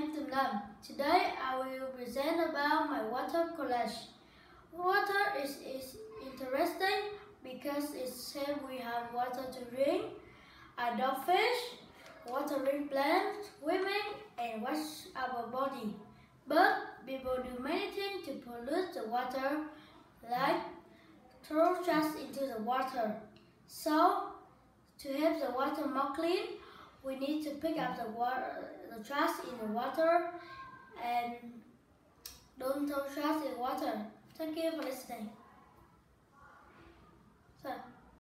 Nam. Today I will present about my water collage. Water is, is interesting because it says we have water to drink, adult fish, watering plants, swimming, and wash our body. But people do many things to pollute the water, like throw trash into the water. So, to have the water more clean, we need to pick up the water, the trash in the water, and don't throw trash in water. Thank you for listening.